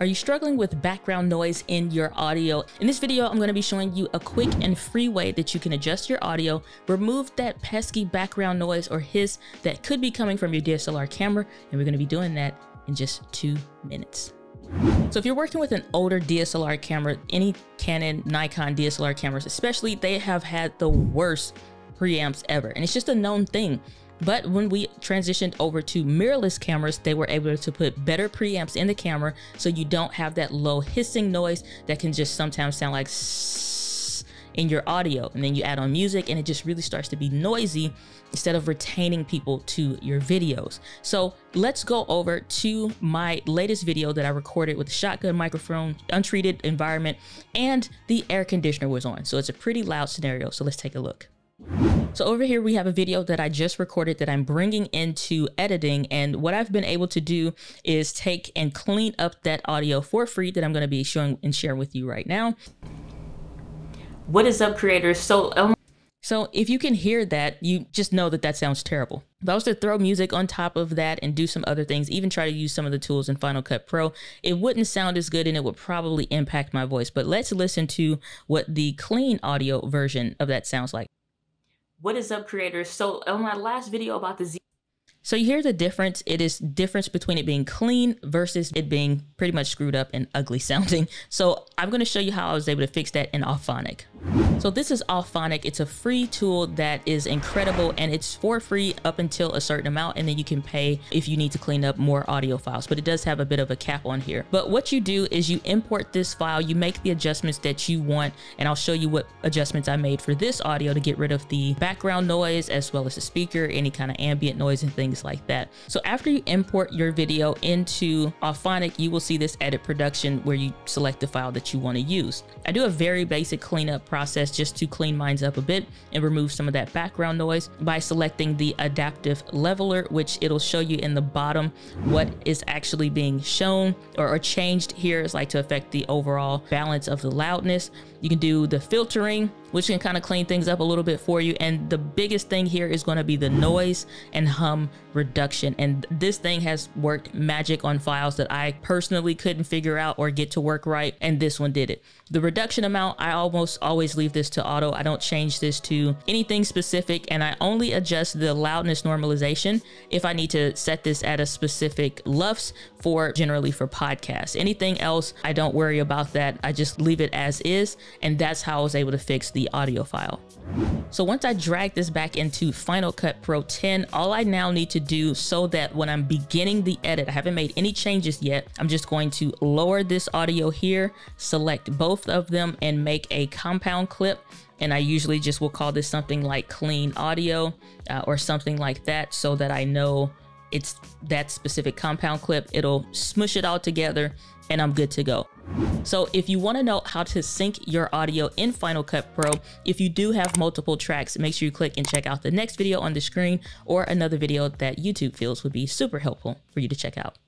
Are you struggling with background noise in your audio? In this video, I'm gonna be showing you a quick and free way that you can adjust your audio, remove that pesky background noise or hiss that could be coming from your DSLR camera, and we're gonna be doing that in just two minutes. So if you're working with an older DSLR camera, any Canon, Nikon DSLR cameras especially, they have had the worst preamps ever. And it's just a known thing. But when we transitioned over to mirrorless cameras, they were able to put better preamps in the camera so you don't have that low hissing noise that can just sometimes sound like in your audio. And then you add on music and it just really starts to be noisy instead of retaining people to your videos. So let's go over to my latest video that I recorded with the shotgun microphone, untreated environment, and the air conditioner was on. So it's a pretty loud scenario. So let's take a look. So over here, we have a video that I just recorded that I'm bringing into editing. And what I've been able to do is take and clean up that audio for free that I'm going to be showing and sharing with you right now. What is up creators? So, um, so if you can hear that, you just know that that sounds terrible. If I was to throw music on top of that and do some other things, even try to use some of the tools in Final Cut Pro, it wouldn't sound as good and it would probably impact my voice. But let's listen to what the clean audio version of that sounds like. What is up creators? So on my last video about the Z so you hear the difference. It is difference between it being clean versus it being pretty much screwed up and ugly sounding. So I'm going to show you how I was able to fix that in Auphonic. So this is Auphonic. It's a free tool that is incredible and it's for free up until a certain amount and then you can pay if you need to clean up more audio files, but it does have a bit of a cap on here. But what you do is you import this file, you make the adjustments that you want, and I'll show you what adjustments I made for this audio to get rid of the background noise as well as the speaker, any kind of ambient noise and things like that. So after you import your video into Auphonic, you will see this edit production where you select the file that you want to use. I do a very basic cleanup process just to clean mines up a bit and remove some of that background noise by selecting the adaptive leveler, which it'll show you in the bottom what is actually being shown or, or changed here is like to affect the overall balance of the loudness. You can do the filtering, which can kind of clean things up a little bit for you. And the biggest thing here is going to be the noise and hum reduction. And this thing has worked magic on files that I personally couldn't figure out or get to work right. And this one did it. The reduction amount, I almost always leave this to auto. I don't change this to anything specific. And I only adjust the loudness normalization if I need to set this at a specific LUFS for generally for podcasts. Anything else, I don't worry about that. I just leave it as is. And that's how I was able to fix the audio file. So once I drag this back into Final Cut Pro 10, all I now need to do so that when I'm beginning the edit, I haven't made any changes yet, I'm just going to lower this audio here, select both of them and make a compound clip. And I usually just will call this something like clean audio uh, or something like that so that I know it's that specific compound clip. It'll smush it all together and I'm good to go. So if you want to know how to sync your audio in Final Cut Pro, if you do have multiple tracks, make sure you click and check out the next video on the screen or another video that YouTube feels would be super helpful for you to check out.